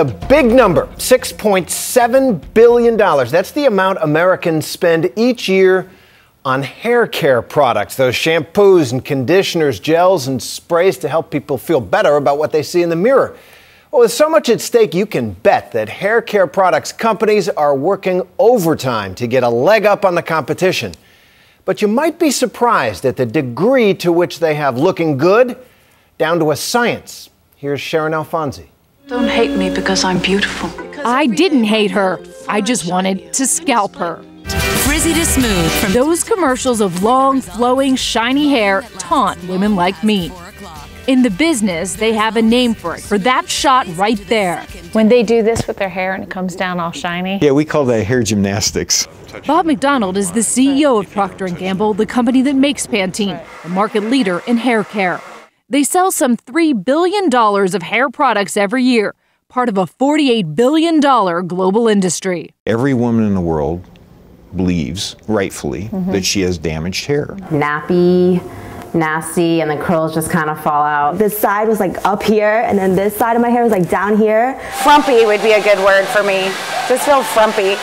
The big number $6.7 billion. That's the amount Americans spend each year on hair care products, those shampoos and conditioners, gels and sprays to help people feel better about what they see in the mirror. Well, with so much at stake, you can bet that hair care products companies are working overtime to get a leg up on the competition. But you might be surprised at the degree to which they have looking good down to a science. Here's Sharyn Alfonsi. Don't hate me because I'm beautiful. I didn't hate her. I just wanted to scalp her. Frizzy to smooth from Those commercials of long, flowing, shiny hair taunt women like me. In the business, they have a name for it, for that shot right there. When they do this with their hair and it comes down all shiny. Yeah, we call that hair gymnastics. Bob McDonald is the CEO of Procter & Gamble, the company that makes Pantene, the market leader in hair care. They sell some $3 billion of hair products every year, part of a $48 billion global industry. Every woman in the world believes, rightfully, mm-hmm. that she has damaged hair. nappy, nasty, and the curls just kind of fall out. This side was like up here, and then this side of my hair was like down here. Frumpy would be a good word for me. Just feel frumpy.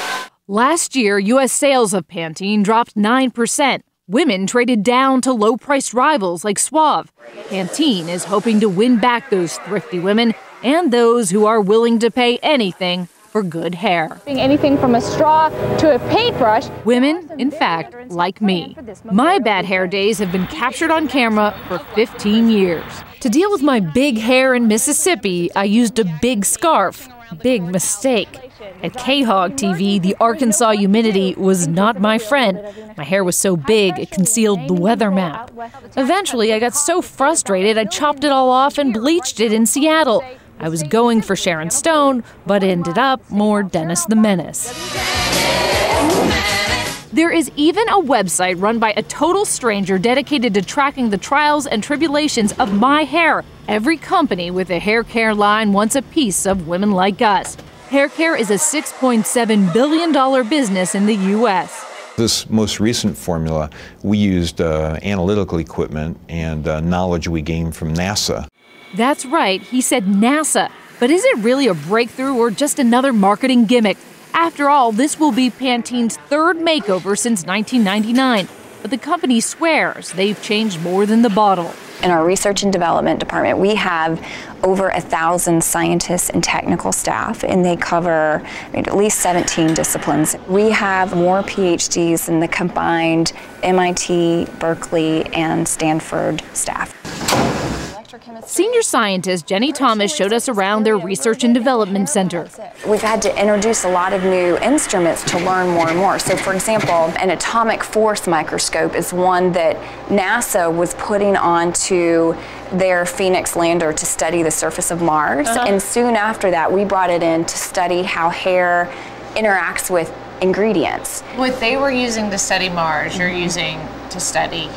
Last year, U.S. sales of Pantene dropped 9%. Women traded down to low priced rivals like Suave. Pantene is hoping to win back those thrifty women and those who are willing to pay anything for good hair. Anything from a straw to a paintbrush. Women, in fact, like me. My bad hair days have been captured on camera for 15 years. To deal with my big hair in Mississippi, I used a big scarf. Big mistake. At K-Hog TV, the Arkansas humidity was not my friend. My hair was so big, it concealed the weather map. Eventually, I got so frustrated, I chopped it all off and bleached it in Seattle. I was going for Sharon Stone, but ended up more Dennis the Menace. There is even a website run by a total stranger dedicated to tracking the trials and tribulations of my hair. Every company with a hair care line wants a piece of women like us. Hair care is a $6.7 billion business in the U.S. This most recent formula, we used uh, analytical equipment and uh, knowledge we gained from NASA. That's right, he said NASA. But is it really a breakthrough or just another marketing gimmick? After all, this will be Pantene's third makeover since 1999. But the company swears they've changed more than the bottle. In our research and development department, we have over a thousand scientists and technical staff, and they cover at least 17 disciplines. We have more PhDs than the combined MIT, Berkeley, and Stanford staff. Senior scientist Jeni Thomas showed us around their research and development center. We've had to introduce a lot of new instruments to learn more and more. So, for example, an atomic force microscope is one that NASA was putting onto their Phoenix lander to study the surface of Mars. And soon after that, we brought it in to study how hair interacts with ingredients. What they were using to study Mars, you're using to study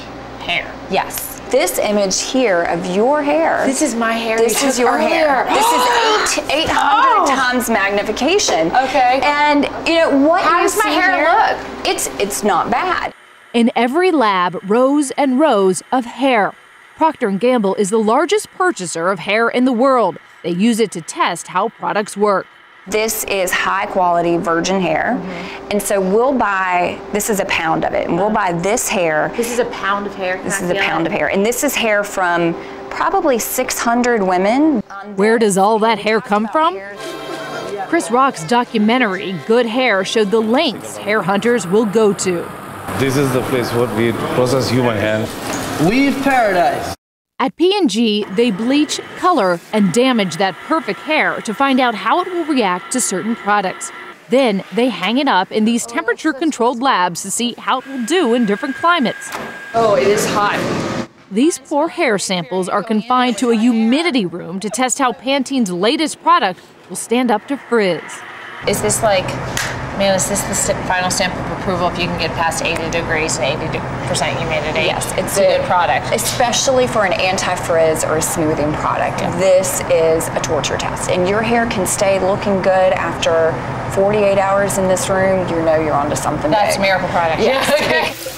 hair. Yes. This image here of your hair. This is my hair. This you is your hair. earlier. This is eight, 800 times magnification. Okay. And you know what How does my see hair here, look? It's it's not bad. In every lab, rows and rows of hair. Procter & Gamble is the largest purchaser of hair in the world. They use it to test how products work. This is high quality virgin hair. Mm-hmm. And so we'll buy this is a pound of it and we'll buy this hair. This is a pound of hair. This is a pound of hair. And this is hair from probably 600 women. Where does all that hair come from? Chris Rock's documentary, Good Hair, showed the lengths hair hunters will go to. This is the place where we process human hair. Weave paradise. At P&G, they bleach, color, and damage that perfect hair to find out how it will react to certain products. Then they hang it up in these temperature controlled labs to see how it will do in different climates. Oh, it is hot. These poor hair samples are confined to a humidity room to test how Pantene's latest product will stand up to frizz. Is this like, man, is this the st- final stamp of approval if you can get past 80 degrees and 80% humidity? Yes, it's a good product. Especially for an anti-frizz or a smoothing product. This is a torture test. And your hair can stay looking good after 48 hours in this room. You know you're onto something That's big. miracle product. Yes.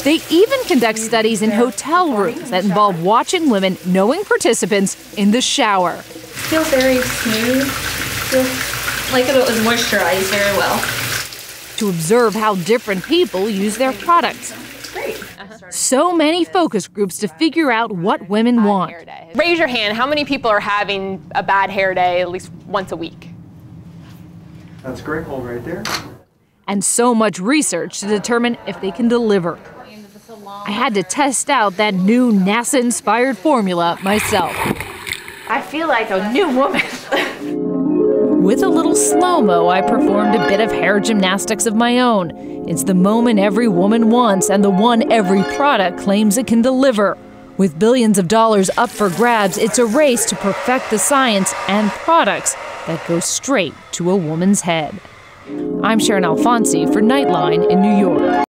They even conduct studies in hotel rooms that involve watching women knowing participants in the shower. Feel very smooth. Feels like it was moisturized very well. To observe how different people use their products. Great. So many focus groups to figure out what women want. Raise your hand. How many people are having a bad hair day at least once a week? That's a great hold right there. And so much research to determine if they can deliver. I had to test out that new NASA inspired formula myself. I feel like a new woman. With a little slow mo, I performed a bit of hair gymnastics of my own. It's the moment every woman wants and the one every product claims it can deliver. With billions of dollars up for grabs, it's a race to perfect the science and products that go straight to a woman's head. I'm Sharyn Alfonsi for Nightline in New York.